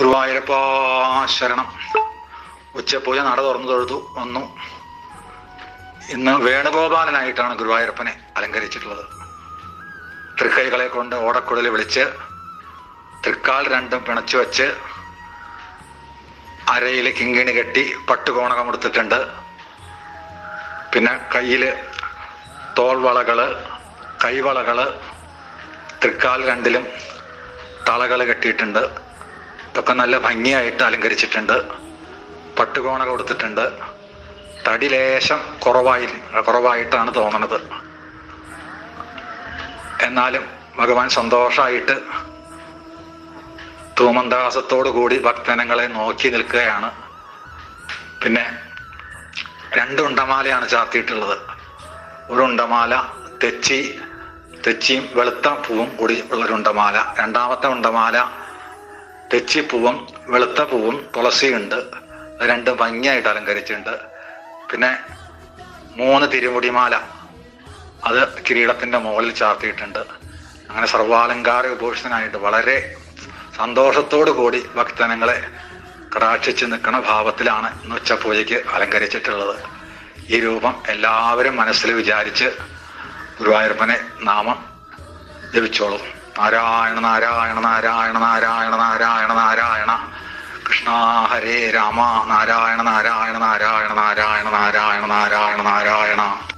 ഗുരുവായൂരപ്പ ശരണം. ഉച്ചപൂജ നട തുറന്നു തൊഴുതു വന്നു. ഇന്ന് വേണുഗോപാലനായിട്ടാണ് ഗുരുവായൂരപ്പനെ അലങ്കരിച്ചിട്ടുള്ളത്. തൃക്കൈകളെ കൊണ്ട് ഓടക്കുഴൽ വിളിച്ച് തൃക്കാൽ രണ്ടും പിണച്ചു വെച്ച് അരയിൽ കിങ്ങിണി കെട്ടി പട്ടുകോണകം കൊടുത്തിട്ടുണ്ട് പിന്നെ കയ്യിൽ തോൾവളകൾ കൈവളകൾ തൃക്കാൽ രണ്ടിലും തളകൾ കെട്ടിയിട്ടുണ്ട്. ഇതൊക്കെ നല്ല ഭംഗിയായിട്ട് അലങ്കരിച്ചിട്ടുണ്ട്. പട്ടുകോണ കൊടുത്തിട്ടുണ്ട്. തടി ലേശം കുറവായി കുറവായിട്ടാണ് തോന്നണത്. എന്നാലും ഭഗവാൻ സന്തോഷമായിട്ട് തൂമന്താസത്തോടു കൂടി ഭക്തനങ്ങളെ നോക്കി നിൽക്കുകയാണ്. പിന്നെ രണ്ട് ഉണ്ടമാലയാണ് ചാർത്തിയിട്ടുള്ളത്. ഒരു ഉണ്ടമാല തെച്ചി തെച്ചിയും വെളുത്ത പൂവും കൂടി ഉള്ളൊരു ഉണ്ടമാല. രണ്ടാമത്തെ ഉണ്ടമാല തെച്ചിപ്പൂവും വെളുത്ത പൂവും തുളസിയുണ്ട്. അത് രണ്ടും ഭംഗിയായിട്ട് അലങ്കരിച്ചിട്ടുണ്ട്. പിന്നെ മൂന്ന് തിരുമുടിമാല. അത് കിരീടത്തിന്റെ മുകളിൽ ചാർത്തിയിട്ടുണ്ട്. അങ്ങനെ സർവാലങ്കാര വിഭൂഷണനായിട്ട് വളരെ സന്തോഷത്തോടു കൂടി ഭക്തനങ്ങളെ കടാക്ഷിച്ച് നിൽക്കുന്ന ഭാവത്തിലാണ് ഇന്ന് ഉച്ചപൂജയ്ക്ക് അലങ്കരിച്ചിട്ടുള്ളത്. ഈ രൂപം എല്ലാവരും മനസ്സിൽ വിചാരിച്ച് ഗുരുവായൂരപ്പനെ നാമം ജപിച്ചോളും. നാരായണ നാരായണ നാരായണ നാരായണ നാരായണ ഹരേ രാമ നാരായണ നാരായണ നാരായണ നാരായണ നാരായണ നാരായണ നാരായണ.